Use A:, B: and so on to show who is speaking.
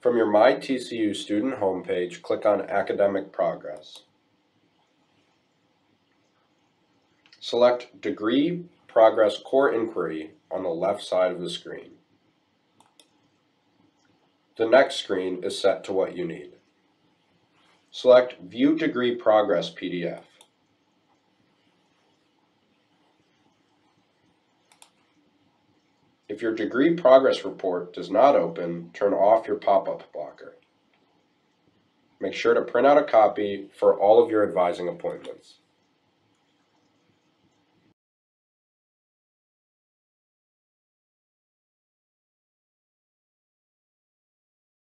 A: From your MyTCU student homepage, click on Academic Progress. Select Degree Progress Core Inquiry on the left side of the screen. The next screen is set to what you need. Select View Degree Progress PDF. If your degree progress report does not open, turn off your pop-up blocker. Make sure to print out a copy for all of your advising appointments.